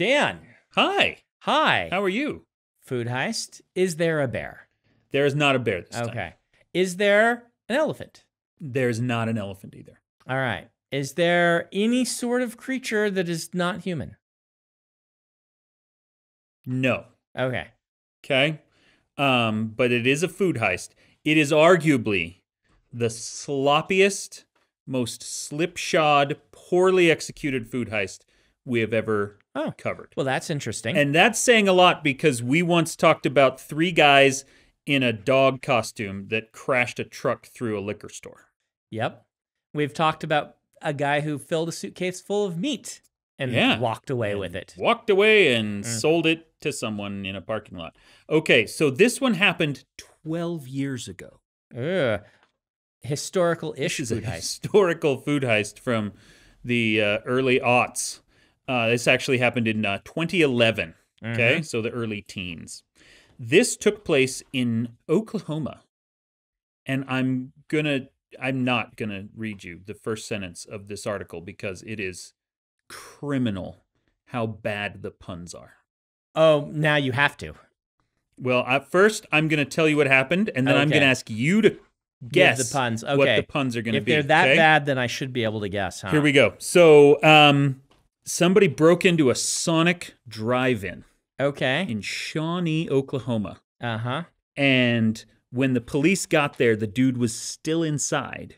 Dan, Hi. hi. How are you? Food heist. Is there a bear? There is not a bear this time. Okay. Is there an elephant? There's not an elephant either. All right. Is there any sort of creature that is not human? No. Okay. Okay. Um, but it is a food heist. It is arguably the sloppiest, most slipshod, poorly executed food heist we have ever Oh. covered. Well, that's interesting. And that's saying a lot because we once talked about three guys in a dog costume that crashed a truck through a liquor store. yep. We've talked about a guy who filled a suitcase full of meat and Yeah. walked away with it. Walked away and Mm. sold it to someone in a parking lot. Okay, so this one happened 12 years ago. Ugh. Historical ish This is a heist. historical food heist from the uh, early aughts. Uh, this actually happened in uh, 2011. Okay, Mhm. so the early teens. This took place in Oklahoma, and I'm gonna, I'm not gonna read you the first sentence of this article because it is criminal how bad the puns are. Oh, now you have to. Well, at first I'm gonna tell you what happened, and then I'm gonna ask you to guess the puns. Okay. what the puns are gonna If be. If they're that okay? bad, then I should be able to guess, huh? Here we go. So, um, somebody broke into a Sonic drive-in Okay. in Shawnee, Oklahoma, Uh huh. and when the police got there, the dude was still inside,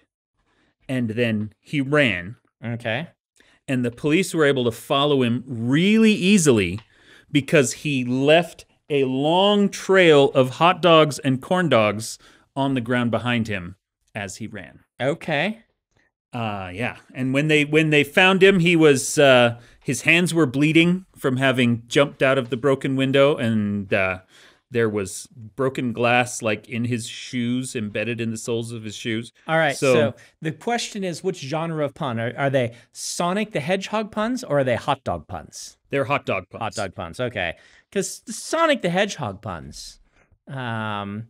and then he ran, Okay. and the police were able to follow him really easily because he left a long trail of hot dogs and corn dogs on the ground behind him as he ran. Okay. Uh yeah. And when they when they found him, he was uh his hands were bleeding from having jumped out of the broken window and uh there was broken glass like in his shoes, embedded in the soles of his shoes. All right. So, So- the question is, which genre of pun are, are they? Sonic the Hedgehog puns or are they hot dog puns? They're hot dog puns. Hot dog puns. Okay. Because Sonic the Hedgehog puns, um,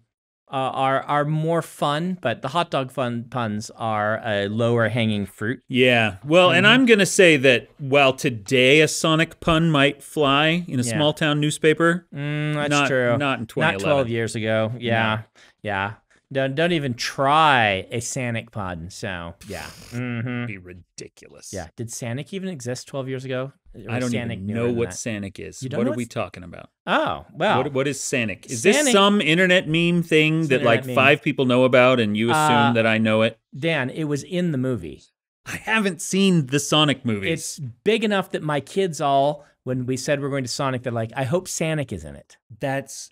uh, are are more fun, but the hot dog fun puns are a lower hanging fruit. Yeah. Well, and Mm-hmm. I'm going to say that while today a Sonic pun might fly in a Yeah. small town newspaper, Mm, that's not, true. not in Not 12 years ago. Yeah. Yeah. Don't don't even try a Sonic pun. So yeah. hmm be ridiculous. Yeah. Did Sonic even exist 12 years ago? I don't Sanic even know what that? Sanic is. What are we talking about? Oh well. What, what is Sanic? Is this some internet meme thing that like meme. five people know about and you assume Uh, that I know it? Dan, it was in the movie. I haven't seen the Sonic movies. It's big enough that my kids all, when we said we're going to Sonic, they're like, I hope Sanic is in it. That's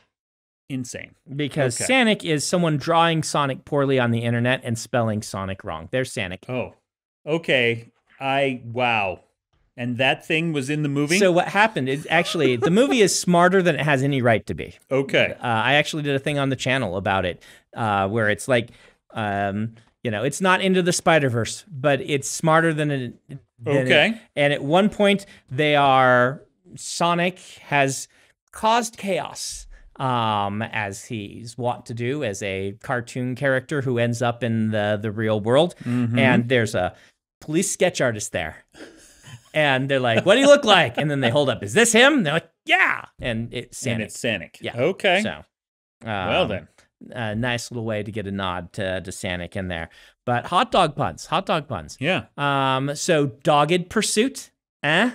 insane. Because Okay. Sanic is someone drawing Sonic poorly on the internet and spelling Sonic wrong. There's Sanic. Oh, okay. I wow. And that thing was in the movie. So what happened is actually the movie is smarter than it has any right to be. okay. Uh, I actually did a thing on the channel about it, uh, where it's like, um, you know, it's not into the Spider Verse, but it's smarter than it. than it- Okay. and at one point, they are Sonic has caused chaos, um, as he's wont to do as a cartoon character who ends up in the the real world. Mhm. And there's a police sketch artist there. And they're like, "What do you look like?" And then they hold up, "Is this him?" they're like, "Yeah." And it's and it's Sanic. Yeah. Okay. So, well um, then. a nice little way to get a nod to to Sanic in there. But hot dog puns, hot dog puns. Yeah. Um, so dogged pursuit, eh?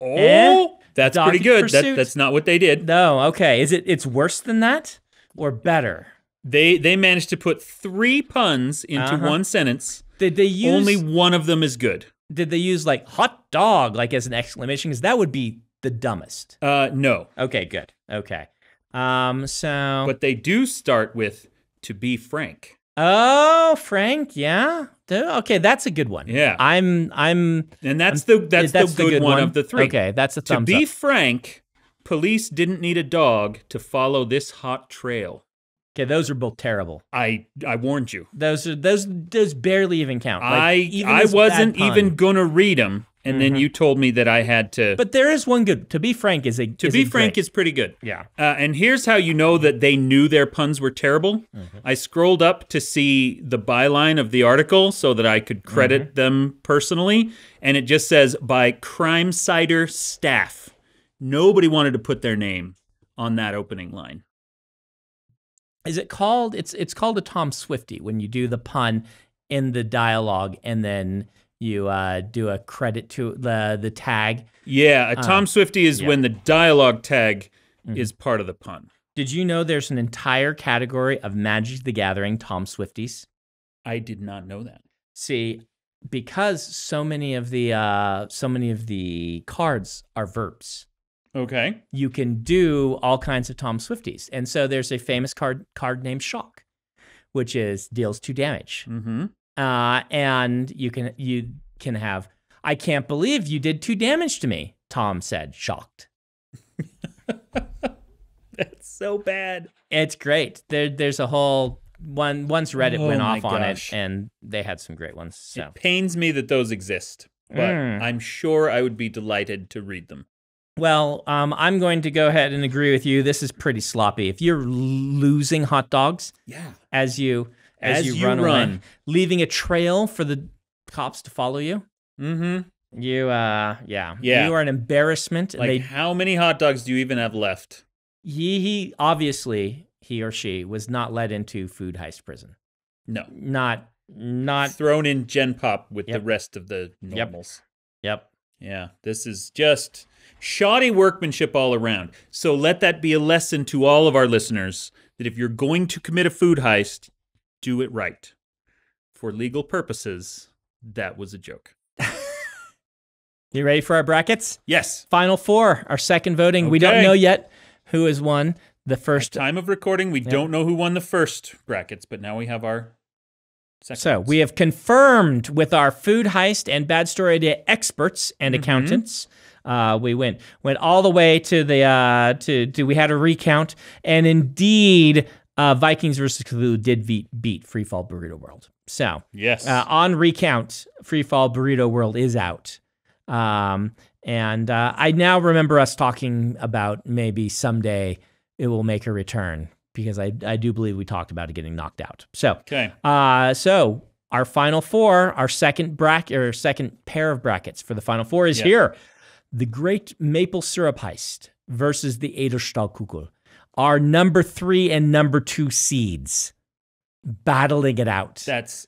Oh, Eh? that's Dogged pretty good. That, that's not what they did. No, okay. Is it? It's worse than that, or better? They they managed to put three puns into Uh-huh. one sentence. Did they use? Only one of them is good. Did they use like hot dog like as an exclamation? Because that would be the dumbest. Uh, no, Okay, good. Okay. Um. So. but they do start with "to be frank." oh, Frank. Yeah. Okay, that's a good one. Yeah. I'm. I'm. And that's the that's, that's the good, one, of the three. Okay, that's a thumbs. To be up. frank, police didn't need a dog to follow this hot trail. Okay, those are both terrible. I I warned you. Those are those those barely even count. Like, I even I as wasn't even gonna read them, and then Mhm. you told me that I had to. But there is one good. To be frank, is a to be frank, is pretty good. yeah. Uh, and here's how you know that they knew their puns were terrible. Mm-hmm. I scrolled up to see the byline of the article so that I could credit Mm-hmm. them personally, and it just says by Crimesider staff. Nobody wanted to put their name on that opening line. Is it called? It's it's called a Tom Swifty when you do the pun in the dialogue and then you uh, do a credit to the the tag. Yeah, a Tom Swifty is yeah. When the dialogue tag is part of the pun. Did you know there's an entire category of Magic the Gathering Tom Swifties? I did not know that. See, because so many of the uh, so many of the cards are verbs. Okay. you can do all kinds of Tom Swifties. And so there's a famous card card named Shock, which is deals two damage. Mm-hmm. Uh, and you can you can have I can't believe you did two damage to me, Tom said, shocked. That's so bad. It's great. There there's a whole one once Reddit went Oh my off on it and they had some great ones. So It pains me that those exist, but Mm. I'm sure I would be delighted to read them. Well, um, I'm going to go ahead and agree with you. This is pretty sloppy. If you're losing hot dogs Yeah. as you as, As you, you run, away, leaving a trail for the cops to follow you, Mm-hmm. you uh, yeah, Yeah. you are an embarrassment. Like, they, how many hot dogs do you even have left? he he obviously he or she was not led into food heist prison. No. Not not. Thrown in Gen Pop with the rest of the normals. Yep. Yep. Yeah, this is just shoddy workmanship all around. So let that be a lesson to all of our listeners that if you're going to commit a food heist, do it right. For legal purposes, that was a joke. You ready for our brackets? Yes. Final four, our second voting. We don't know yet who has won the first. Time of recording, we don't know who won the first brackets, but now we have our second. So we have confirmed with our food heist and bad story idea experts and Mm-hmm. accountants. Uh, we went went all the way to the uh, to, to we had a recount, and indeed, uh, Vikings versus Cthulhu did beat beat Freefall Burrito World. So yes. uh, on recount, Freefall Burrito World is out. Um, and uh, I now remember us talking about maybe someday it will make a return because I, I do believe we talked about it getting knocked out. So, okay. uh, so our final four, our second bracket or second pair of brackets for the final four is here: the Great Maple Syrup Heist versus the Edelstahlkugel. are number three and number two seeds battling it out. That's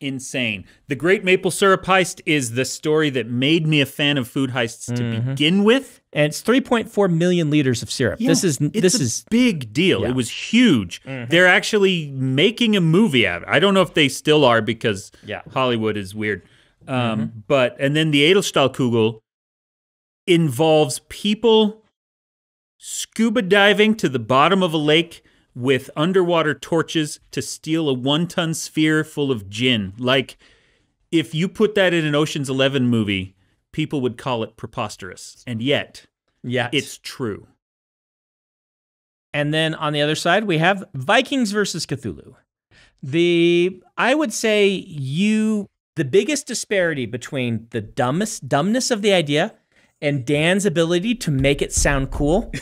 insane. The Great Maple Syrup Heist is the story that made me a fan of food heists to Mm-hmm. begin with. and it's 3.4 million liters of syrup. this is this a is big deal. Yeah. Mm-hmm. It was huge. They're actually making a movie out. of it. I don't know if they still are because Yeah. Mm-hmm. Hollywood is weird. Um, But and then the Edelstahlkugel involves people scuba diving to the bottom of a lake with underwater torches to steal a one-ton sphere full of gin. Like if you put that in an Ocean's 11 movie, people would call it preposterous. And yet, yeah. it's true. and then on the other side we have Vikings versus Cthulhu. The I would say you the biggest disparity between the dumbest dumbness of the idea and Dan's ability to make it sound cool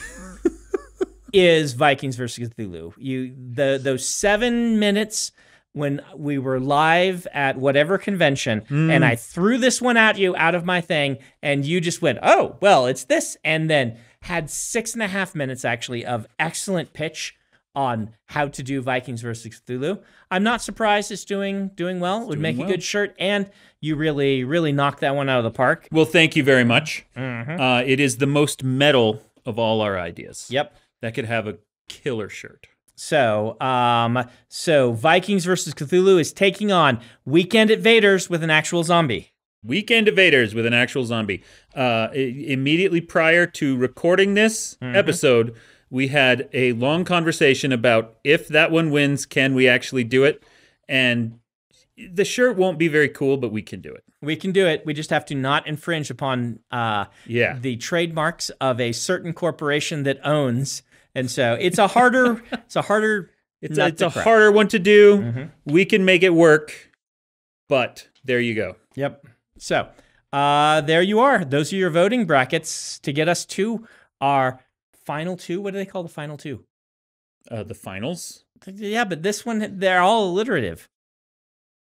is Vikings versus Cthulhu. You the those 7 minutes when we were live at whatever convention and mm. I threw this one at you out of my thing and you just went, oh, well, it's this. And then had six and a half minutes actually of excellent pitch on how to do Vikings versus Cthulhu. I'm not surprised it's doing doing well. It would make well. a good shirt. And you really, really knocked that one out of the park. Well, thank you very much. Mm-hmm. Uh, it is the most metal of all our ideas. Yep. That could have a killer shirt. So, um, so Vikings versus Cthulhu is taking on Weekend at Vader's with an actual zombie. Weekend at Vader's with an actual zombie. Uh, immediately prior to recording this Mm-hmm. episode, we had a long conversation about if that one wins, can we actually do it? And the shirt won't be very cool, but we can do it. We can do it. We just have to not infringe upon uh, Yeah. the trademarks of a certain corporation that owns. And so it's a harder, it's a harder. It's a, it's a crack. harder one to do. Mhm. We can make it work, but there you go. Yep. So uh, there you are. Those are your voting brackets to get us to our final two. What do they call the final two? Uh, the finals. Yeah, but this one, they're all alliterative.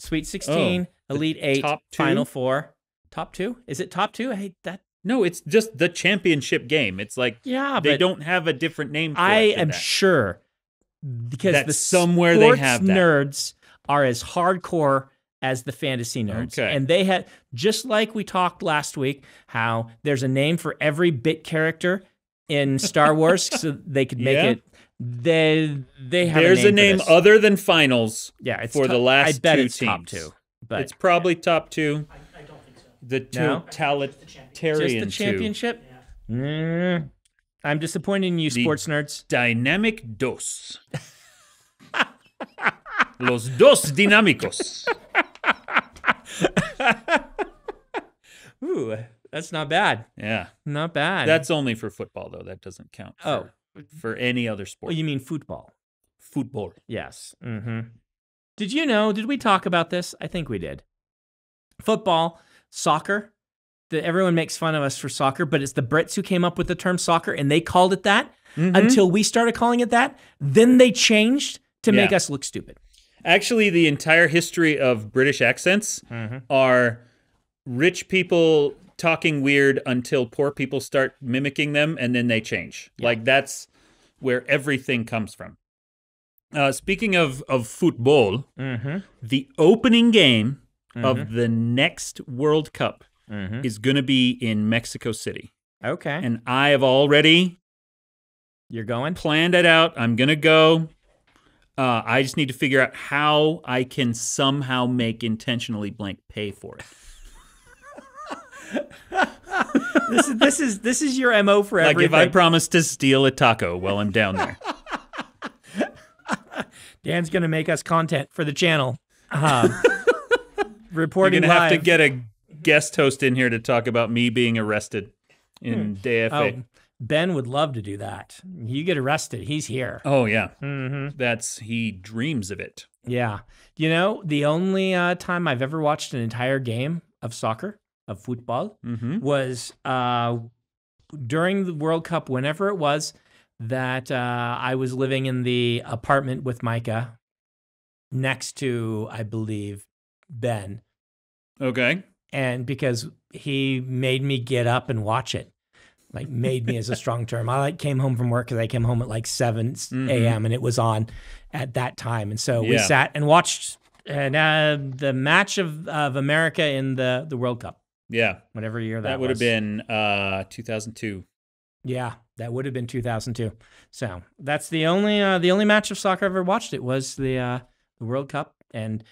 Sweet 16, Oh, Elite 8, top two? Final 4. Top two? Is it top two? Hey, that No, it's just the championship game. It's like Yeah, they don't have a different name. For I am that. sure because the somewhere they have that. nerds are as hardcore as the fantasy nerds, Okay. and they had just like we talked last week how there's a name for every bit character in Star Wars, so they could make Yeah. it. They they have There's a a name, name for this. other than finals. yeah it's for the last I bet two it's top two, but it's probably top two. I, I don't think so. The two No? totalitarian just the two. championship. Mm. I'm disappointed in you, The- sports nerds. Dynamic dos. Los dos dinámicos. Ooh, that's not bad. Yeah, Not bad. that's only for football though. That doesn't count. For, Oh. for any other Oh, sport. you mean football? Football. Yes. Mm-hmm. Did you know? Did we talk about this? I think we did. Football, soccer. The, everyone makes fun of us for soccer, but it's the Brits who came up with the term soccer, and they called it that Mm-hmm. until we started calling it that. Then they changed to make us look stupid. Actually, the entire history of British accents are rich people talking weird until poor people start mimicking them and then they change. Like that's where everything comes from. Uh, speaking of, of football, Mm-hmm. the opening game of the next World Cup Mm-hmm. is going to be in Mexico City. Okay. And I have already You're going? planned it out. I'm going to go. Uh, I just need to figure out how I can somehow make intentionally blank pay for it. This is this is this is your mo for Like everything. if I promise to steal a taco while I'm down there. Dan's gonna make us content for the channel. Um, You're going to have to get a guest host in here to talk about me being arrested in DFA. Oh, Ben would love to do that. You get arrested, he's here. Oh, yeah. Mm-hmm. That's he dreams of it. Yeah. You know, the only uh, time I've ever watched an entire game of soccer, of football, Mm-hmm. was uh, during the World Cup, whenever it was that uh, I was living in the apartment with Micah next to, I believe, Ben. Okay. And because he made me get up and watch it. Like made me is a strong term. I like came home from work because I came home at like 7 a.m. and it was on at that time. And so we Mm-hmm. Yeah. sat and watched and, uh, the match of, of America in the, the World Cup, Yeah. whatever year that, That, would have been uh 2002. Yeah, that would have been 2002. So that's the only uh, the only match of soccer I ever watched. It was the uh, the World Cup, and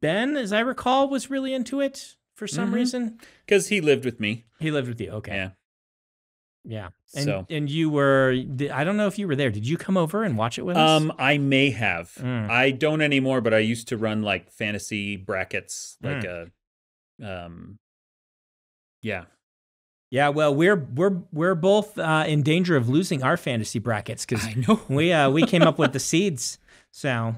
Ben, as I recall, was really into it for some Mhm. reason. Because he lived with me. He lived with you. Okay. Yeah. Yeah. And, So- and you were I don't know if you were there. Did you come over and watch it with us? Um, I may have. Mm. I don't anymore, but I used to run like fantasy brackets, like Mm. a, um, yeah. Yeah. Well, we're we're we're both uh, in danger of losing our fantasy brackets because we uh, we came up with the seeds. So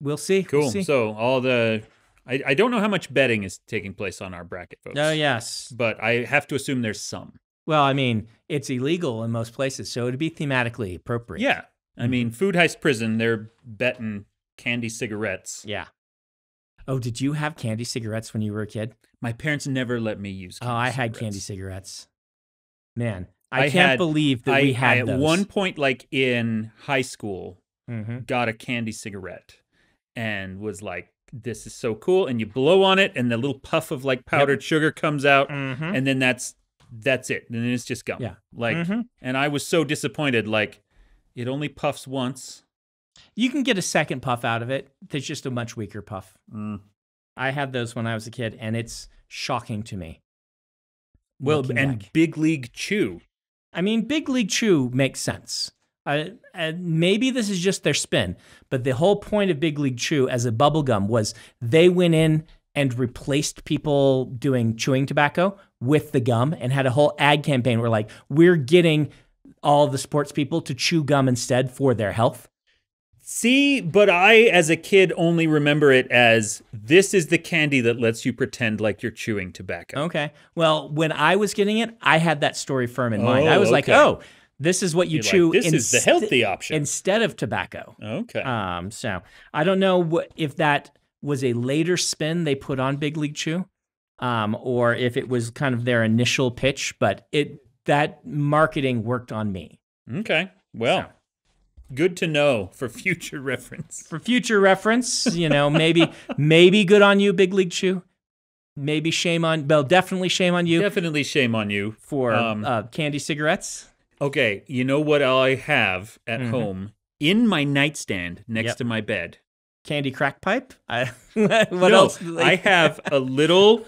we'll see. We'll Cool. see. So all the, I, I don't know how much betting is taking place on our bracket votes. Oh yes. But I have to assume there's some. Well, I mean, it's illegal in most places, so it'd be thematically appropriate. Yeah. I mean, Food Heist Prison, they're betting candy cigarettes. Yeah. Oh, did you have candy cigarettes when you were a kid? My parents never let me use Oh, I had cigarettes. candy cigarettes. Man, I, I can't had- believe that I, we had I, at those. one point, like in high school, Mhm. got a candy cigarette and was like, this is so cool. And you blow on it, and the little puff of like powdered sugar comes out, Mhm. and then that's that's it. And then it's just gum. Yeah. Like, Mhm. and I was so disappointed. Like, it only puffs once. You can get a second puff out of it. It's just a much weaker puff. Mm. I had those when I was a kid, and it's shocking to me. Well, looking and back. Big League Chew. I mean, Big League Chew makes sense. Uh, and maybe this is just their spin, but the whole point of Big League Chew as a bubble gum was they went in and replaced people doing chewing tobacco with the gum and had a whole ad campaign where like we're getting all the sports people to chew gum instead for their health. See, but I, as a kid, only remember it as this is the candy that lets you pretend like you're chewing tobacco. Okay. Well, when I was getting it, I had that story firm in mind. I Oh, was like, "Oh, this is what you You're like, chew this is the healthy option. instead of tobacco." okay. Um, so I don't know what if that was a later spin they put on Big League Chew. um, or if it was kind of their initial pitch, but it that marketing worked on me. Okay. Well, good to know for future reference. For future reference, you know, maybe maybe good on you, Big League Chew. Maybe shame on, well, definitely shame on you Definitely shame on you. for Um, uh, candy cigarettes. Okay, you know what I have at Mhm. home in my nightstand next Yep. to my bed? Candy crack pipe. I, what no, else? I have a little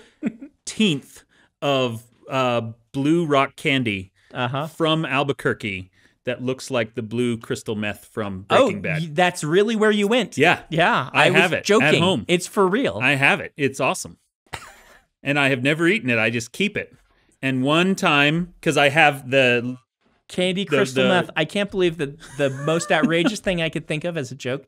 teenth of uh, blue rock candy uh huh. from Albuquerque that looks like the blue crystal meth from Oh, Breaking Bad. y- that's really where you went. Yeah, Yeah, I was have it at joking. home. It's for real. I have it. It's awesome. and I have never eaten it. I just keep it. And one time, because I have the Candy crystal the- meth. I can't believe that the most outrageous thing I could think of as a joke.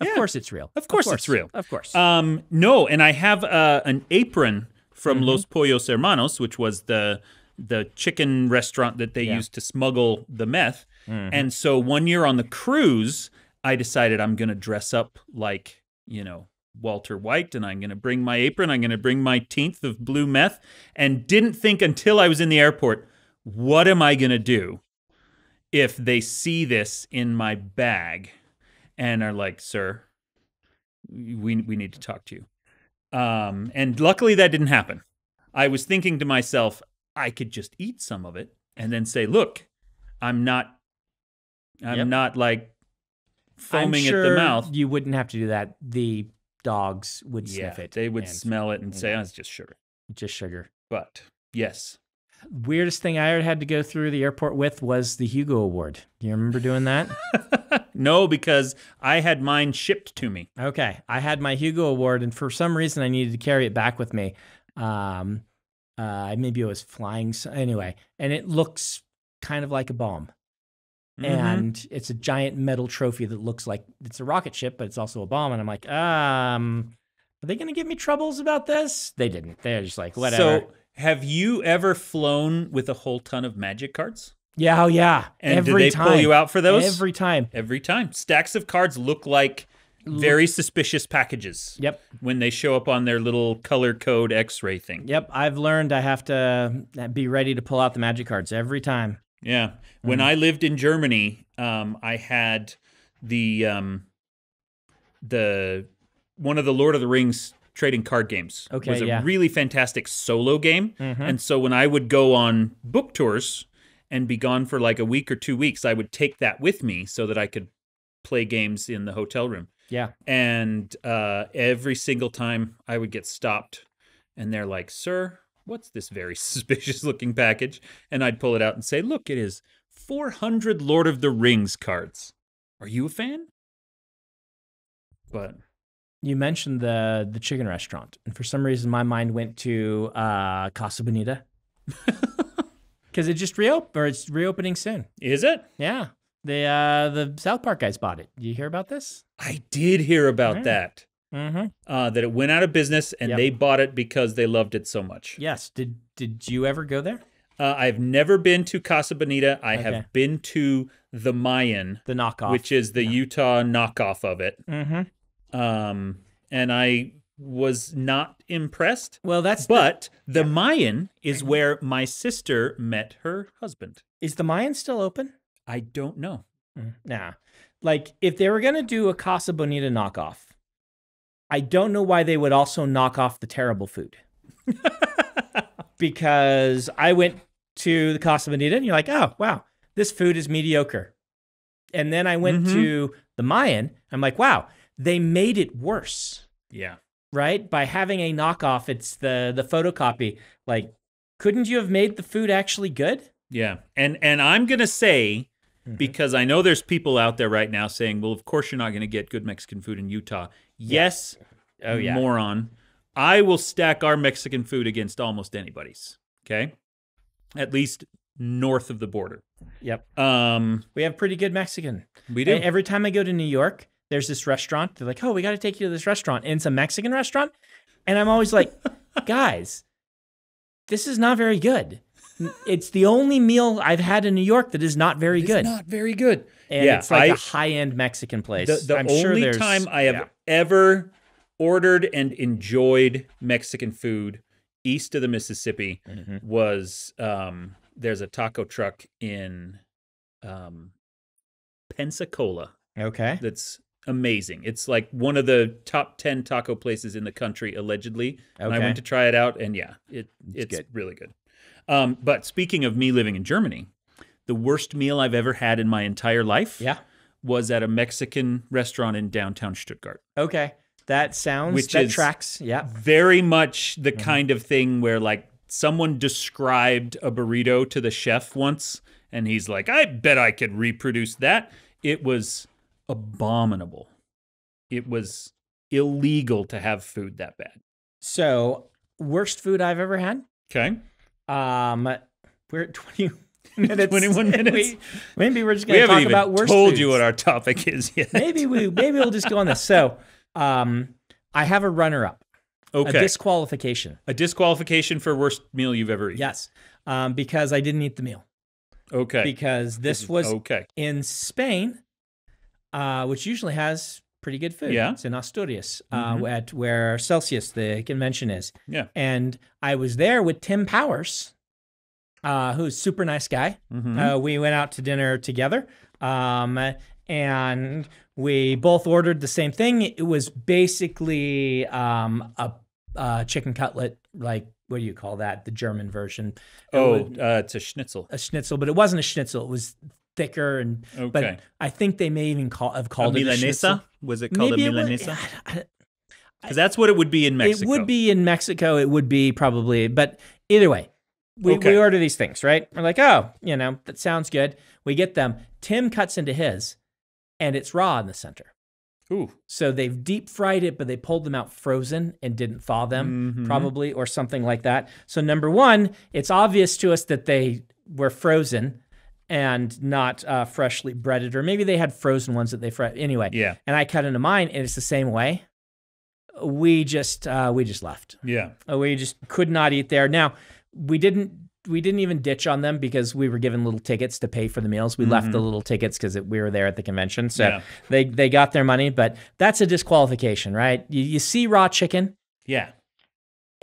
Of Yeah. course it's real. Of course it's real. Of course. Um, no, and I have uh, an apron from Mm-hmm. Los Pollos Hermanos, which was the the chicken restaurant that they Yeah. used to smuggle the meth. Mhm. And so one year on the cruise, I decided I'm going to dress up like, you know, Walter White and I'm going to bring my apron, I'm going to bring my teenth of blue meth and didn't think until I was in the airport, what am I going to do if they see this in my bag and are like, "Sir, we we need to talk to you." Um, and luckily that didn't happen. I was thinking to myself, I could just eat some of it and then say, "Look, I'm not I'm Yep. not like foaming sure at the mouth." You wouldn't have to do that. The dogs would Yeah, sniff it. they would and smell it and say, "Oh, it's just sugar." just sugar. But yes, Weirdest thing I ever had to go through the airport with was the Hugo Award. Do you remember doing that? no, because I had mine shipped to me. Okay, I had my Hugo Award, and for some reason, I needed to carry it back with me. Um, uh, maybe it was flying. Anyway, and it looks kind of like a bomb, Mhm. and it's a giant metal trophy that looks like it's a rocket ship, but it's also a bomb. And I'm like, um, are they going to give me troubles about this? They didn't. They're just like, whatever. So, have you ever flown with a whole ton of magic cards? yeah, oh yeah. And Every do they time. pull you out for those? Every time. Every time. Stacks of cards look like very suspicious packages Yep. when they show up on their little color code X-ray thing. Yep. I've learned I have to uh, be ready to pull out the magic cards every time. Yeah. When Mm-hmm. I lived in Germany, um, I had the um, the one of the Lord of the Rings trading card games. Okay, was a yeah. really fantastic solo game. Mhm. And so when I would go on book tours and be gone for like a week or two weeks, I would take that with me so that I could play games in the hotel room. Yeah. And uh, every single time I would get stopped, and they're like, "Sir, what's this very suspicious looking package?" And I'd pull it out and say, "Look, it is 400 Lord of the Rings cards. Are you a fan?" But You mentioned the the chicken restaurant, and for some reason, my mind went to uh, Casa Bonita because it just reopened, or it's reopening soon. is it? Yeah, the uh, the South Park guys bought it. You hear about this? I did hear about Yeah. that. Mm-hmm. Uh, that it went out of business and Yep. they bought it because they loved it so much. Yes. Did Did you ever go there? Uh, I've never been to Casa Bonita. I Okay. have been to the Mayan, The knockoff, which is the Utah knockoff of it. Mm-hmm. Um, and I was not impressed. Well, that's the- But the Mayan is where my sister met her husband. is the Mayan still open? I don't know. Nah. Like if they were gonna do a Casa Bonita knockoff, I don't know why they would also knock off the terrible food. because I went to the Casa Bonita and you're like, oh wow, this food is mediocre. And then I went Mhm. to the Mayan. I'm like, wow, they made it worse, Yeah. right? By having a knockoff, it's the the photocopy. Like, couldn't you have made the food actually good? Yeah. And and I'm going to say Mhm. because I know there's people out there right now saying, "Well, of course you're not going to get good Mexican food in Utah." Yes, Oh yeah. moron. I will stack our Mexican food against almost anybody's. Okay, at least north of the border. Yep. Um, We have pretty good Mexican. we do. Every time I go to New York, there's this restaurant. They're like, "Oh, we got to take you to this restaurant," and it's a Mexican restaurant. And I'm always like, "Guys, this is not very good. N- It's the only meal I've had in New York that is not very It's good, not very good. and yeah, it's like a I- high-end Mexican place. The, the I'm only sure time I have yeah. ever ordered and enjoyed Mexican food east of the Mississippi Mhm. was um, there's a taco truck in um, Pensacola Okay. that's amazing. It's like one of the top 10 taco places in the country, allegedly. And I went to try it out, and yeah, it, It's it's good. really good. Um, but speaking of me living in Germany, the worst meal I've ever had in my entire life Yeah. was at a Mexican restaurant in downtown Stuttgart. Okay. That sounds Which that is- tracks. Yeah. Very much the Mm-hmm. kind of thing where, like, someone described a burrito to the chef once, and he's like, I bet I could reproduce that. It was abominable. It was illegal to have food that bad. So worst food I've ever had. Okay. Um, we're at twenty minutes. 21 minutes. We- maybe we're just gonna haven't talk even about worst. told you what our topic is yet. maybe we maybe we'll just go on this. So, um, I have a runner-up, Okay. a disqualification. a disqualification for worst meal you've ever eaten. Yes, um, because I didn't eat the meal Okay. because this was okay. in Spain, uh, which usually has pretty good food. Yeah. It's in Asturias, Mhm. uh, at where Celsius, the convention is. Yeah. And I was there with Tim Powers, uh, who's a super nice guy. Mhm. Uh, we went out to dinner together. Um, and we both ordered the same thing. It was basically um, a, a chicken cutlet, like, what do you call that? The German version. It oh, was uh, it's a schnitzel. a schnitzel, but it wasn't a schnitzel. It was thicker and Okay. but I think they may even call have called it a schnitzel. milanesa? Was it called Maybe a milanesa? Because that's what it would be in Mexico. It would be in Mexico. It would be probably, but either way, we, Okay. we order these things, right? We're like, oh, you know, that sounds good. We get them. Tim cuts into his, and it's raw in the center. Ooh. So they've deep fried it, but they pulled them out frozen and didn't thaw them, Mhm. probably, or something like that. So number one, it's obvious to us that they were frozen and not uh, freshly breaded, or maybe they had frozen ones that they fry. Anyway, Yeah. and I cut into mine, and it's the same way. We just uh, we just left. Yeah. Uh, We just could not eat there. Now we didn't we didn't even ditch on them because we were given little tickets to pay for the meals. We left the little tickets because we were there at the convention, so Yeah. they they got their money. But that's a disqualification, right? You, you see raw chicken Yeah.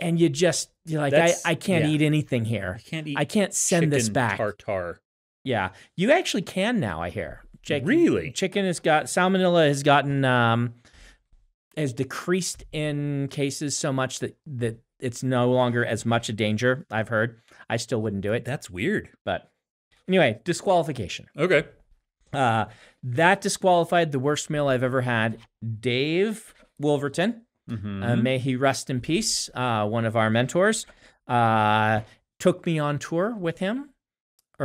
and you just you're like I, That's- I can't yeah. eat anything here. I can't eat I can't send this back. tartare. Yeah, you actually can now. I hear. Chick- Really? chicken has got salmonella has gotten um has decreased in cases so much that that it's no longer as much a danger. I've heard. I still wouldn't do it, That's weird. but anyway, disqualification. Okay. Uh, that disqualified the worst meal I've ever had. Dave Wolverton, Mm-hmm. uh, may he rest in peace. Uh, one of our mentors uh, took me on tour with him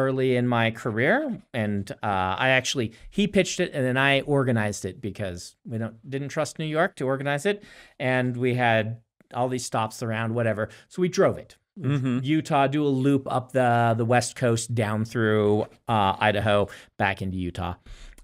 early in my career, and uh, I actually he pitched it, and then I organized it because we don't didn't trust New York to organize it, and we had all these stops around, whatever. So we drove it. Mhm. Utah, do a loop up the the west coast down through uh, Idaho back into Utah,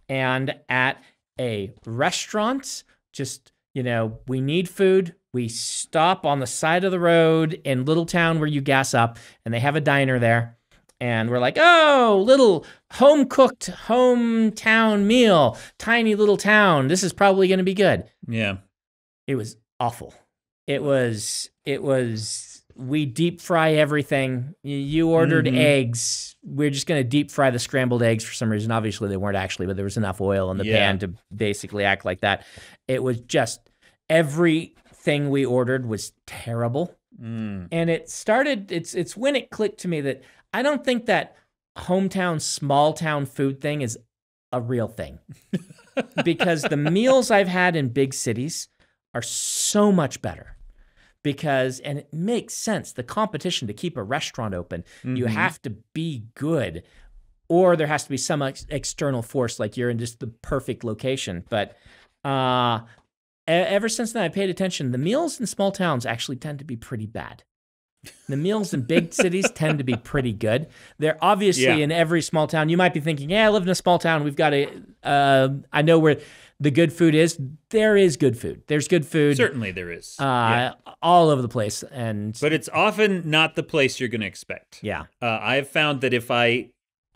and at a restaurant, just you know, we need food. We stop on the side of the road in little town where you gas up, and they have a diner there. And we're like, oh, little home cooked hometown meal, tiny little town. This is probably going to be good. Yeah. It was awful. It was, it was, we deep fry everything. You, ordered Mhm. eggs. We're just going to deep fry the scrambled eggs for some reason. Obviously, they weren't actually, but there was enough oil in the Yeah. pan to basically act like that. It was just everything we ordered was terrible. Mm. And it started, it's, it's when it clicked to me that I don't think that hometown, small town food thing is a real thing because the meals I've had in big cities are so much better. Because, and it makes sense, the competition to keep a restaurant open, you Mhm. have to be good, or there has to be some ex- external force, like you're in just the perfect location. But uh, ever since then, I paid attention. The meals in small towns actually tend to be pretty bad. The meals in big cities tend to be pretty good. They're obviously Yeah. in every small town. You might be thinking, "Yeah, I live in a small town. We've got a. Uh, I know where the good food is. There is good food. There's good food Certainly there is. uh, yeah. all over the place. And But it's often not the place you're going to expect. yeah, Uh, I've found that if I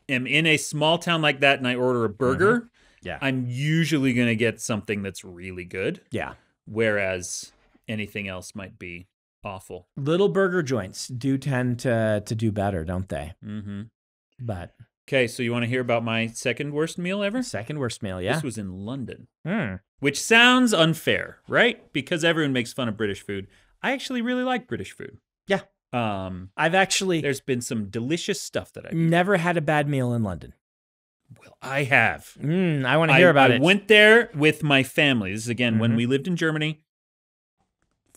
am in a small town like that and I order a burger, yeah, I'm usually going to get something that's really good, yeah. whereas anything else might be awful. Little burger joints do tend to to do better, don't they? Mm-hmm. But Okay, so you want to hear about my second worst meal ever? second worst meal, yeah. This was in London, Hmm. which sounds unfair, right? Because everyone makes fun of British food. I actually really like British food. Yeah. Um, I've actually there's been some delicious stuff that I've never had a bad meal in London. well, I have. Mm, I want to hear about it. I went there with my family. This is again when Mhm. we lived in Germany.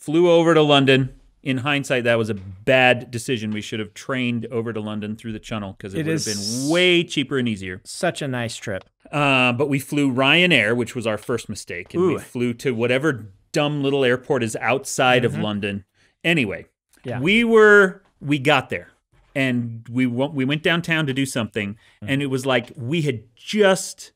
Flew over to London. In hindsight, that was a bad decision. We should have trained over to London through the channel because it, It would have been way cheaper and easier. Such a nice trip. Uh, but we flew Ryanair, which was our first mistake, and we flew to whatever dumb little airport is outside of Mhm. London. Anyway, Yeah. we were we got there, and we went we went downtown to do something, Mm-hmm. and it was like we had just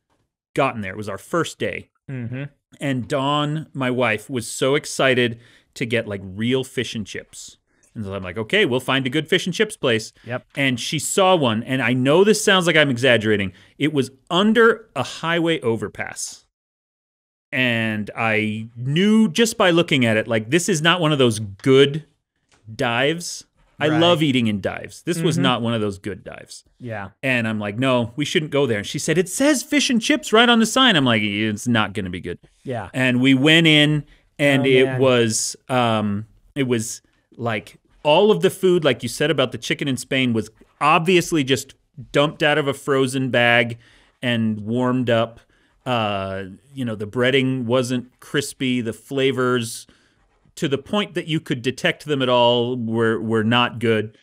gotten there. It was our first day, Mm-hmm. and Dawn, my wife, was so excited to get like real fish and chips. And so I'm like, okay, we'll find a good fish and chips place. Yep. And she saw one, and I know this sounds like I'm exaggerating. It was under a highway overpass. And I knew just by looking at it, like, this is not one of those good dives. I love eating in dives. This was Mhm. not one of those good dives. Yeah. And I'm like, no, we shouldn't go there. And she said, it says fish and chips right on the sign. I'm like, it's not going to be good. Yeah. And we went in, and Oh, it was, um, it was like all of the food, like you said about the chicken in Spain, was obviously just dumped out of a frozen bag and warmed up. Uh, you know, the breading wasn't crispy. The flavors, to the point that you could detect them at all, were were not good.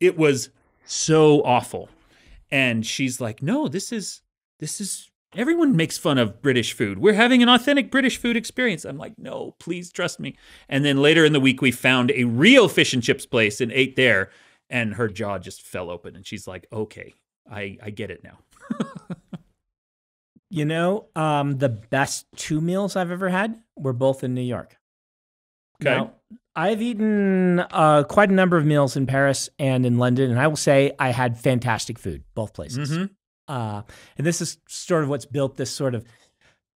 It was so awful. And she's like, "No, this is this is everyone makes fun of British food. We're having an authentic British food experience." I'm like, "No, please trust me." And then later in the week we found a real fish and chips place and ate there and her jaw just fell open and she's like, "Okay, I I get it now." You know, um, the best two meals I've ever had were both in New York. Okay. Now, I've eaten uh, quite a number of meals in Paris and in London, and I will say I had fantastic food both places. Mhm. Uh, and this is sort of what's built this sort of.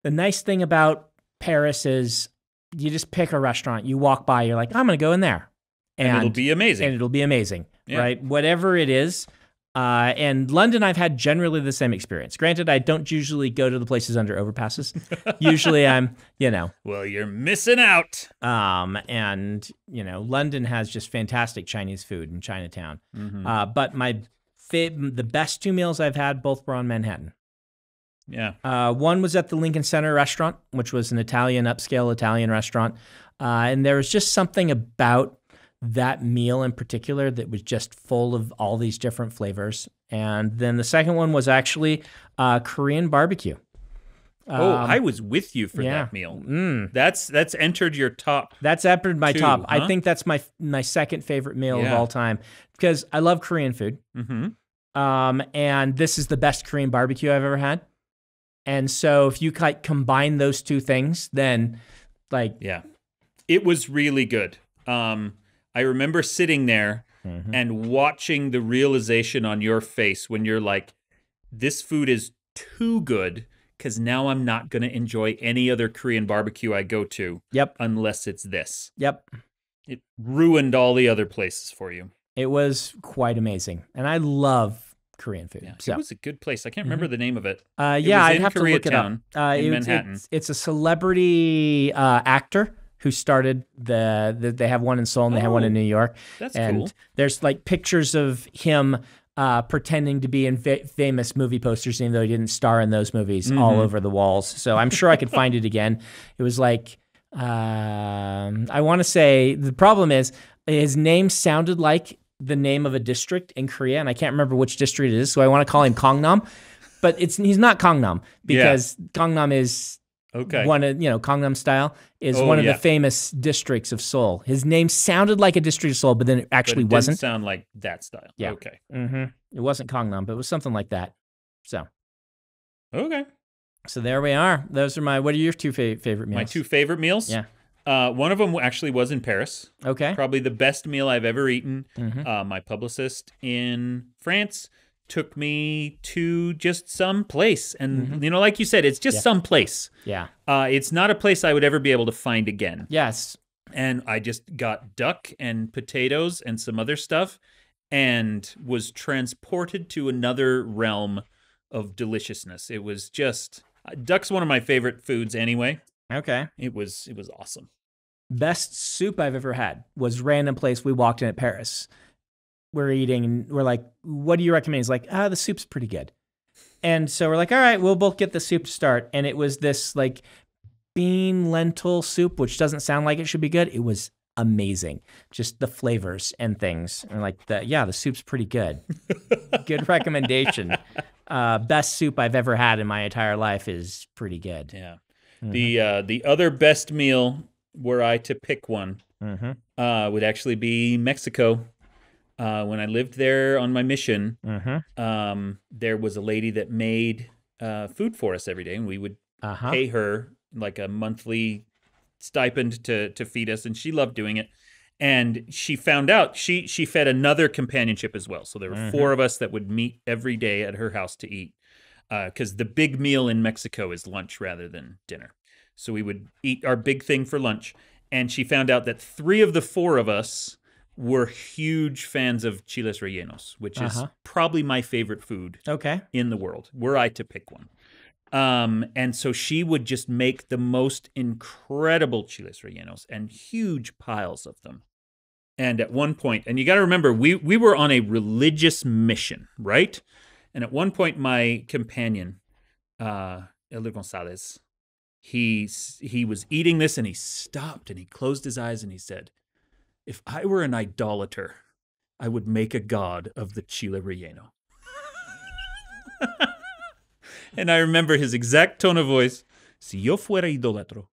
The nice thing about Paris is you just pick a restaurant, you walk by, you're like, I'm going to go in there, And, it'll be amazing. and it'll be amazing, Yeah. right? Whatever it is. Uh, and London, I've had generally the same experience. Granted, I don't usually go to the places under overpasses. usually, I'm, you know, well, you're missing out. um, and you know, London has just fantastic Chinese food in Chinatown. Mhm. Uh, but my the best two meals I've had both were on Manhattan. yeah. Uh, one was at the Lincoln Center restaurant, which was an Italian upscale Italian restaurant, uh, and there was just something about that meal in particular that was just full of all these different flavors. And then the second one was actually uh, Korean barbecue. oh, Um, I was with you for yeah. that meal. Mm, That's that's entered your top. that's entered my Two, top. I think that's my my second favorite meal of all time because I love Korean food. Mm-hmm. Um, and this is the best Korean barbecue I've ever had. And so if you like combine those two things, then like Yeah. It was really good. Um, I remember sitting there Mhm. and watching the realization on your face when you're like, this food is too good because now I'm not going to enjoy any other Korean barbecue I go to Yep. unless it's this. Yep. It ruined all the other places for you. It was quite amazing. And I love Korean food. Yeah. So It was a good place. I can't remember the name of it. uh, yeah, I'd in have to look it up. Uh, in it- Manhattan. It's, it's a celebrity uh, actor who started the, the they have one in Seoul and they have one in Oh, New York. That's and cool. there's like pictures of him uh, pretending to be in fa- famous movie posters, even though he didn't star in those movies, all Mhm. over the walls. So I'm sure I could find it again. It was like um, I want to say the problem is his name sounded like the name of a district in Korea, and I can't remember which district it is. So I want to call him Kongnam, but it's he's not Kongnam because Kongnam is Okay. one of you know Gangnam Style is Oh, one of yeah. the famous districts of Seoul. His name sounded like a district of Seoul, but then it actually it didn't wasn't. sound like that style. Yeah. Okay. hmm It wasn't Kongnam, but it was something like that. So, Okay. so there we are. Those are my. What are your two fa- favorite meals? My two favorite meals. Yeah. Uh, one of them actually was in Paris. Okay. Probably the best meal I've ever eaten. Mhm. Uh, my publicist in France took me to just some place, and you know, like you said, it's just Mm-hmm. Yeah. some place. Yeah. Uh, it's not a place I would ever be able to find again. Yes. and I just got duck and potatoes and some other stuff and was transported to another realm of deliciousness. It was just uh, duck's one of my favorite foods anyway. Okay. It was it was awesome. Best soup I've ever had was random place we walked in at Paris. We're eating and we're like, what do you recommend? He's like, ah, the soup's pretty good. And so we're like, all right, we'll both get the soup to start. And it was this like bean lentil soup, which doesn't sound like it should be good. It was amazing. Just the flavors and things. And like the yeah, the soup's pretty good. good recommendation. Uh, best soup I've ever had in my entire life is pretty good. Yeah. The uh, the other best meal, were I to pick one, Mm-hmm. uh, would actually be Mexico. Uh, when I lived there on my mission, Mm-hmm. um, there was a lady that made uh, food for us every day, and we would Uh-huh. pay her like a monthly stipend to to feed us, and she loved doing it. And she found out she she fed another companionship as well. So there were Mhm. four of us that would meet every day at her house to eat, because the big meal in Mexico is lunch rather than dinner. So we would eat our big thing for lunch, and she found out that three of the four of us were huge fans of chiles rellenos, which is Uh-huh. probably my favorite food Okay. in the world, were I to pick one. Um, and so she would just make the most incredible chiles rellenos and huge piles of them. And at one point, and you got to remember, we we were on a religious mission, right? And at one point, my companion, uh, Elder Gonzalez, he he was eating this and he stopped and he closed his eyes and he said, "If I were an idolater, I would make a god of the chile relleno." And I remember his exact tone of voice. Si yo fuera idólatro,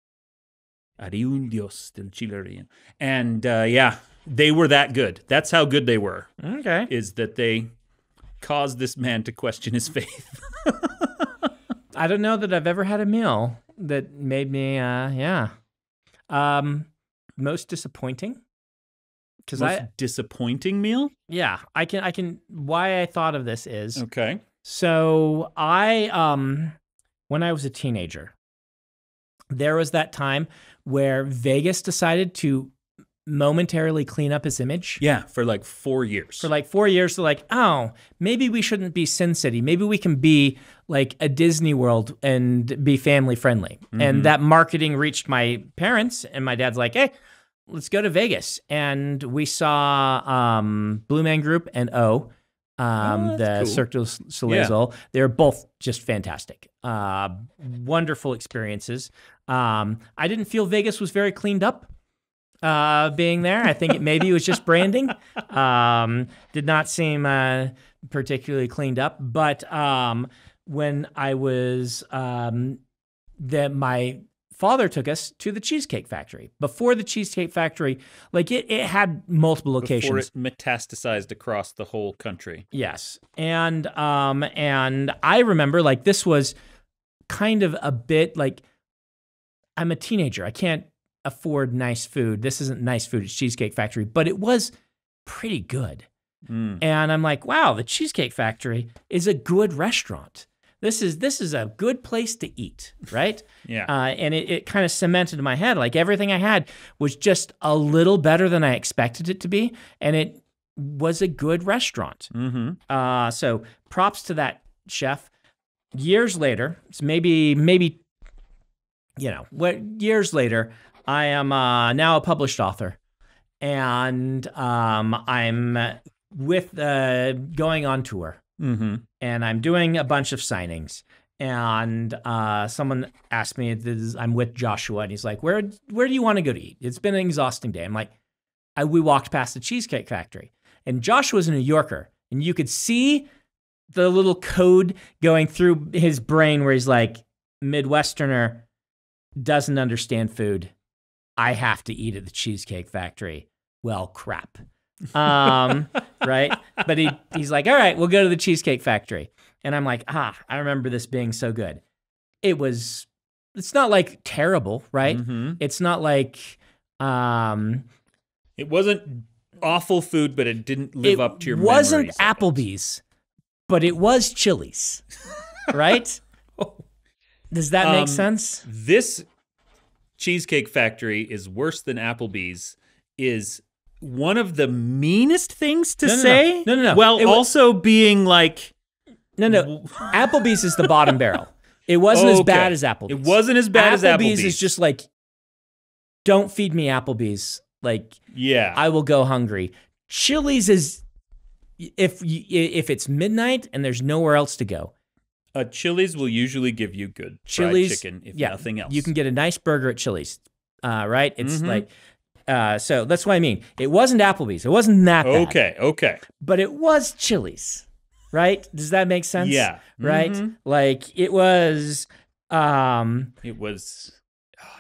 haría un dios del chile relleno. And uh, yeah, they were that good. That's how good they were, Okay. is that they caused this man to question his faith. I don't know that I've ever had a meal that made me, uh, yeah. Um, most disappointing because Most I, disappointing meal? yeah, I can, I can. Why I thought of this is Okay. so I, um, when I was a teenager, there was that time where Vegas decided to momentarily clean up his image. Yeah, for like four years. for like four years, they're like, oh, maybe we shouldn't be Sin City. Maybe we can be like a Disney World and be family friendly. And that marketing reached my parents, and my dad's like, hey, let's go to Vegas. And we saw um, Blue Man Group and O. Um, Oh, the cool. Cirque du Soleil. They're both just fantastic. Uh, wonderful experiences. Um, I didn't feel Vegas was very cleaned up uh, being there. I think it maybe it was just branding. Um, did not seem uh, particularly cleaned up. But um, when I was um, that my father took us to the Cheesecake Factory. Before the Cheesecake Factory, like it, it had multiple Before locations. it metastasized across the whole country. Yes. And um and I remember like this was kind of a bit like I'm a teenager. I can't afford nice food. This isn't nice food. It's Cheesecake Factory, but it was pretty good. Mm. And I'm like, wow, the Cheesecake Factory is a good restaurant. This is this is a good place to eat, right? Yeah. uh, and it, it kind of cemented in my head like everything I had was just a little better than I expected it to be, and it was a good restaurant. mm-hmm. Uh, so props to that chef. Years later, it's maybe maybe you know what years later, I am uh, now a published author, and um, I'm with uh, going on tour Mm-hmm. and I'm doing a bunch of signings. And uh, someone asked me, this is- I'm with Joshua, and he's like, "Where where do you want to go to eat?" It's been an exhausting day. I'm like, I, we walked past the Cheesecake Factory, and Joshua's a New Yorker, and you could see the little code going through his brain where he's like, Midwesterner doesn't understand food. I have to eat at the Cheesecake Factory. Well, crap. Um, right? But he he's like, all right, we'll go to the Cheesecake Factory. And I'm like, ah, I remember this being so good. It was it's not like terrible, right? Mm-hmm. It's not like um It wasn't awful food, but it didn't live it up to your wasn't memories of it. Applebee's, but it was Chili's. right? Does that make Um, sense? This Cheesecake Factory is worse than Applebee's is one of the meanest things to No, no, no. say. No, no, no. It wa- also being like, No, no. Applebee's is the bottom barrel. It wasn't as bad as Applebee's. it wasn't as bad as Applebee's. is just like, don't feed me Applebee's. Like, yeah. I will go hungry. Chili's is if if it's midnight and there's nowhere else to go. Uh, Chili's will usually give you good Chili's, fried chicken, if yeah, nothing else. You can get a nice burger at Chili's, uh, right? It's Mhm. like, uh, so that's what I mean. It wasn't Applebee's. It wasn't that bad, Okay, okay. but it was Chili's, right? Does that make sense? Yeah. Right. Mhm. Like it was. Um. It was.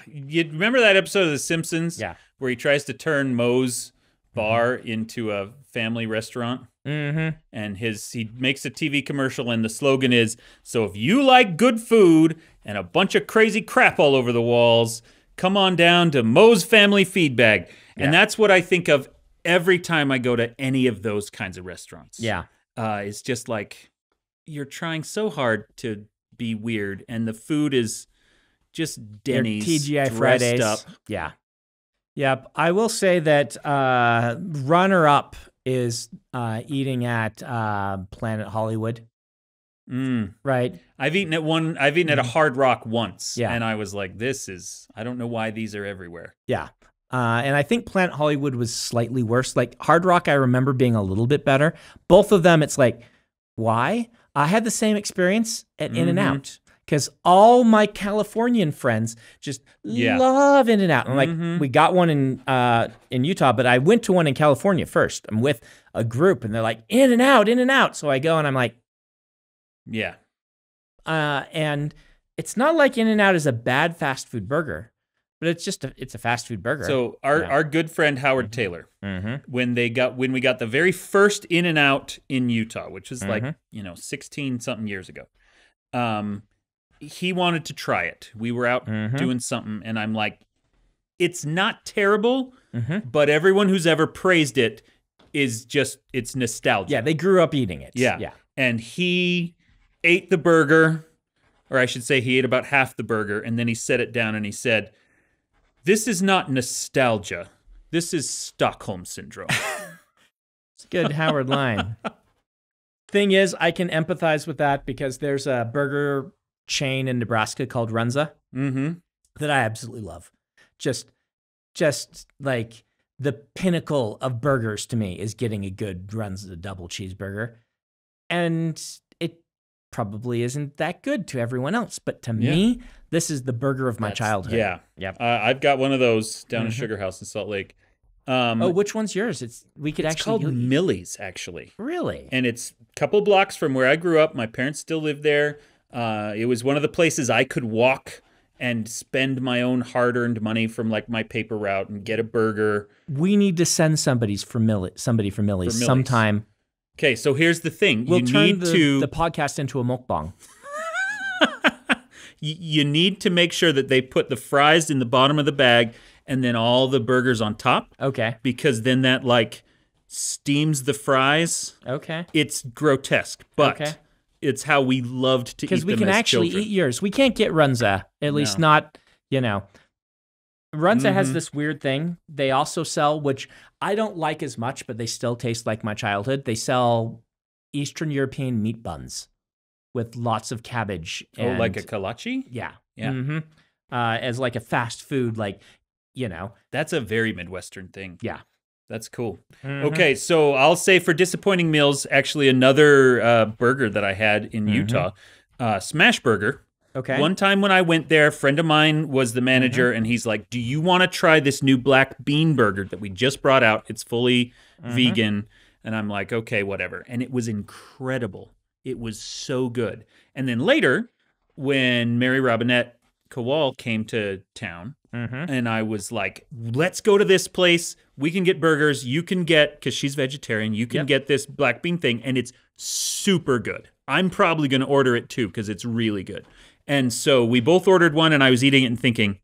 You remember that episode of The Simpsons? Yeah. Where he tries to turn Moe's bar into a family restaurant? Mm-hmm. and his he makes a TV commercial and the slogan is so if you like good food and a bunch of crazy crap all over the walls come on down to Moe's Family Feedbag Yeah. and that's what I think of every time I go to any of those kinds of restaurants Yeah. uh, it's just like you're trying so hard to be weird and the food is just Denny's TGI dressed Fridays. up Yeah. Yep. I will say that uh, runner up is uh, eating at uh, Planet Hollywood, mm. right? I've eaten at one I've eaten at a Hard Rock once Mm-hmm. Yeah. and I was like this is I don't know why these are everywhere Yeah. Uh, and I think Planet Hollywood was slightly worse. Like Hard Rock, I remember being a little bit better. Both of them, it's like, why? I had the same experience at In and Mhm. Out because all my Californian friends just Yeah. love In and Out. I'm like, Mhm. we got one in uh, in Utah, but I went to one in California first. I'm with a group, and they're like, In and Out, In and Out. So I go, and I'm like, yeah uh, and it's not like In and Out is a bad fast food burger, but it's just a it's a fast food burger. So our Yeah. our good friend Howard Tayler, mm-hmm. when they got when we got the very first In and Out in Utah, which was like Mhm. you know sixteen something years ago, um, he wanted to try it. We were out Mhm. doing something, and I'm like, it's not terrible, Mm-hmm. but everyone who's ever praised it is just it's nostalgia. Yeah, they grew up eating it. Yeah. Yeah. and he ate the burger, or I should say, he ate about half the burger, and then he set it down and he said, "This is not nostalgia. This is Stockholm syndrome." It's a good Howard line. Thing is, I can empathize with that because there's a burger chain in Nebraska called Runza mm-hmm. that I absolutely love. Just just like the pinnacle of burgers to me is getting a good Runza double cheeseburger. And it probably isn't that good to everyone else, but to Yeah. me, this is the burger of my That's- childhood. Yeah. Yep. Uh, I've got one of those down in Mhm. Sugar House in Salt Lake. Um, Oh, which one's yours? It's we could it's actually called Millie's, actually. really. and it's a couple blocks from where I grew up. My parents still live there. Uh, it was one of the places I could walk and spend my own hard-earned money from like my paper route and get a burger. We need to send somebody's for Millie, somebody for Millie's Millie's. sometime. Okay, so here's the thing: We'll you turn need the, to the podcast into a mukbang. you need to make sure that they put the fries in the bottom of the bag and then all the burgers on top Okay. because then that like steams the fries. Okay. It's grotesque, but Okay. It's how we loved to eat Because we can actually children. eat yours. We can't get Runza, at least No. not, you know. Runza has Mhm. this weird thing. They also sell, which I don't like as much, but they still taste like my childhood. They sell Eastern European meat buns with lots of cabbage. Oh, like a and- kolache? yeah, Yeah. hmm Uh, as like a fast food, like you know. That's a very Midwestern thing. Yeah. That's cool. Mhm. Okay, so I'll say for disappointing meals, actually another uh, burger that I had in Mhm. Utah, uh, Smash Burger. Okay. One time when I went there, a friend of mine was the manager, Mm-hmm. and he's like, "Do you want to try this new black bean burger that we just brought out? It's fully Mhm. vegan." And I'm like, "Okay, whatever." And it was incredible. It was so good. And then later, when Mary Robinette Kowal came to town, Mhm. and I was like, "Let's go to this place. We can get burgers. You can get because she's vegetarian. You can Yep. get this black bean thing, and it's super good. I'm probably going to order it too because it's really good." And so we both ordered one, and I was eating it and thinking,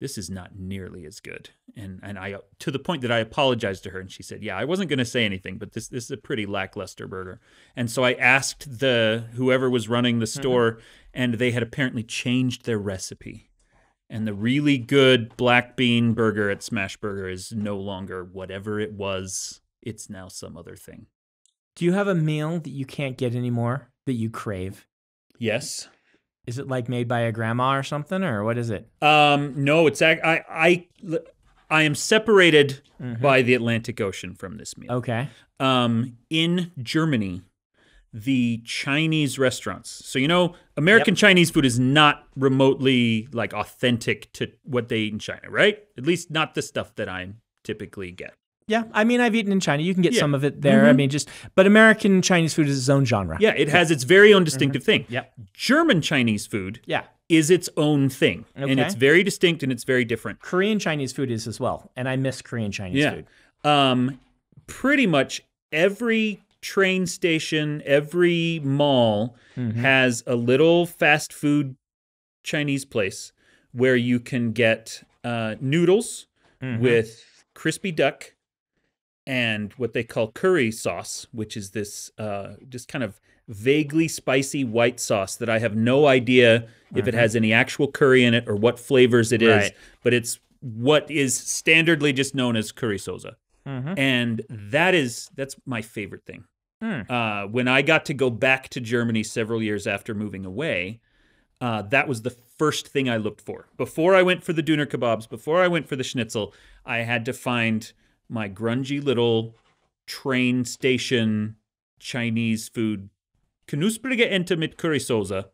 "This is not nearly as good." And and I to the point that I apologized to her, and she said, "Yeah, I wasn't going to say anything, but this this is a pretty lackluster burger." And so I asked the whoever was running the mm-hmm. store, and they had apparently changed their recipe And the really good black bean burger at Smash Burger is no longer whatever it was. It's now some other thing. Do you have a meal that you can't get anymore that you crave? Yes. Is it like made by a grandma or something, or what is it? Um, no, it's ac- I I I am separated Mhm. by the Atlantic Ocean from this meal. Okay. Um, in Germany, the Chinese restaurants. So you know, American Chinese food is not remotely like authentic to what they eat in China, right? At least not the stuff that I typically get. Yeah, I mean, I've eaten in China. You can get Yeah. some of it there. I Mhm. mean, just but American Chinese food is its own genre. Yeah, it has its very own distinctive thing. Yeah, German Chinese food Yeah. is its own thing, and it's very distinct and it's very different. Korean Chinese food is as well, and I miss Korean Chinese Yeah. food. Um, pretty much every train station, every mall Mhm. has a little fast food Chinese place where you can get uh, noodles Mhm. with crispy duck and what they call curry sauce, which is this uh, just kind of vaguely spicy white sauce that I have no idea if it has any actual curry in it or what flavors it is, Right. but it's what is standardly just known as curry soza. Mhm. And that is that's my favorite thing. Hmm. Uh, when I got to go back to Germany several years after moving away, uh, that was the first thing I looked for. Before I went for the Döner kebabs, before I went for the schnitzel, I had to find my grungy little train station Chinese food, Knusprige Ente mit Currysoße.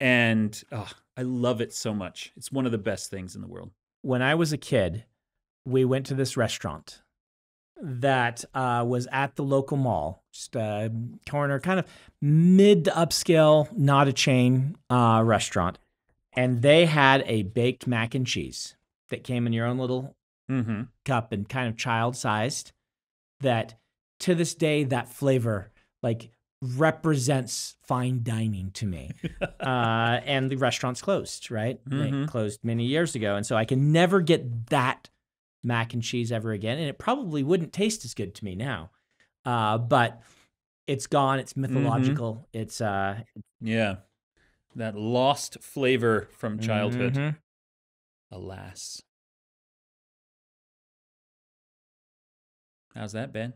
And oh, I love it so much. It's one of the best things in the world. when I was a kid, we went to this restaurant that uh, was at the local mall, just a corner, kind of mid to upscale, not a chain uh, restaurant. And they had a baked mac and cheese that came in your own little Mm-hmm. cup and kind of child sized. That to this day, that flavor like represents fine dining to me. uh, and the restaurant's closed, right? They Mhm. closed many years ago, and so I can never get that mac and cheese ever again, and it probably wouldn't taste as good to me now. Uh, but it's gone. It's mythological. It's uh, Yeah. That lost flavor from childhood. mhm. Alas. How's that, Ben?